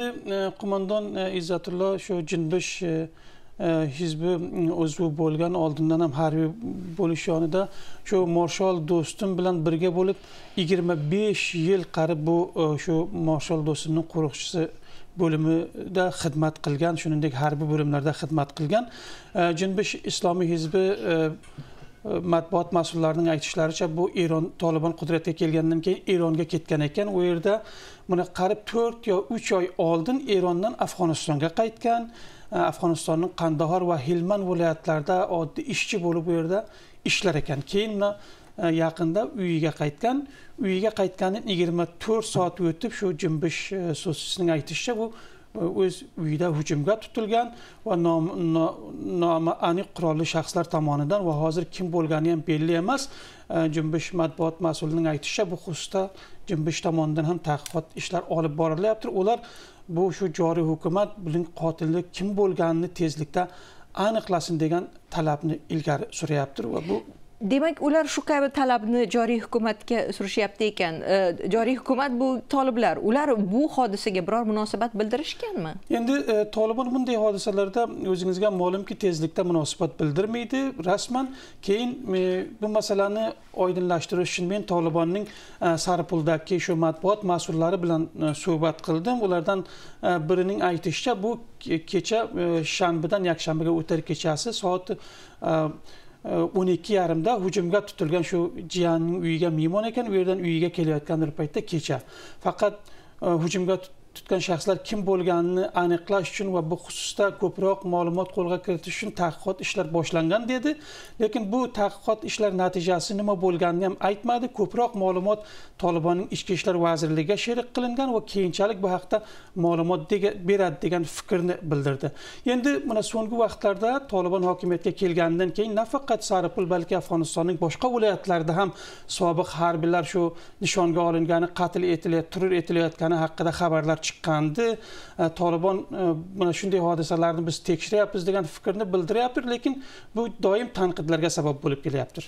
Endi e, qo'mondon e, izzatullo shu jinbish e, hizbi uzvi bo'lgan oldindan ham harbiy bo'lish yonida shu marshal do'stim bilan birga bo'lib yigirma besh yil qarib bu shu marshal do'stimni qo'riqchisi bo'limida xizmat qilgan shuningdek harbiy bo'limlarda xizmat qilgan jinbish islomiy hizbi matbuot mas'ullarining aytishlaricha bu eron tolibon qudratga kelgandan keyin eronga ketgan ekan. U yerda mana qarib to'rt yo uch oy oldin erondan afg'onistonga qaytgan. E, Afg'onistonning qandahor va hilman viloyatlarida oddiy ishchi bo'lib u yerda ishlar ekan. Keyin mana e, yaqinda uyiga qaytgan. Uyiga qaytganidan yigirma to'rt soat o'tib shu jimbish e, so'zchisining aytishicha bu o'z uyida hujumga tutilgan va nomi aniq qurolli shaxslar tomonidan va hozir kim bo'lgani ham belli emas. Jumbish matbuot mas'ulining aytishicha bu xususda jumbish tomonidan ham tadqiqot ishlar olib borilyapti. Ular bu shu joriy hukumat buning qotili kim bo'lganini tezlikda aniqlasin degan talabni ilgari suryapti va bu demak ular shu kabi talabni joriy hukumatga surishyapti ekan. E, joriy hukumat bu toliblar ular bu hodisaga biror munosabat bildirishganmi? Endi e, tolibon bunday hodisalarda o'zingizga ma'lumki tezlikda munosabat bildirmaydi. Rasman keyin e, bu masalani oydinlashtirish uchun men tolibonning sarpuldagi shu matbuot mas'ullari bilan suhbat qildim. Ulardan birining aytishicha bu kecha shanbadan yakshanbaga o'tar kechasi soat o'n ikki yarimda hujumga tutilgan shu jiyanning uyiga mehmon ekan u yerdan uyiga kelayotgan bir paytda kecha. Faqat e, hujumga tutgan shaxslar kim bo'lganini aniqlash uchun va bu xususda ko'proq ma'lumot qo'lga kiritish uchun tadqiqot ishlar boshlangan dedi. Lekin bu tadqiqot ishlar natijasi nima bo'lganini ham aytmadi. Ko'proq ma'lumot tolibonning ichki ishlar vazirligiga sherik qilingan va keyinchalik bu haqda ma'lumot beradi degan fikrni bildirdi. Endi mana so'nggi vaqtlarda tolibon hokimiyatga kelganidan keyin nafaqat saripul balki afg'onistonning boshqa viloyatlarida ham sobiq harbiylar shu nishonga olingani qatl etilayotgani turib etilayotgani haqida xabarlar chiqqandi. E, Tolibon e, mana shunday hodisalarni biz tekshiryapmiz degan fikrni bildiryapti lekin bu doim tanqidlarga sabab bo'lib kelyapti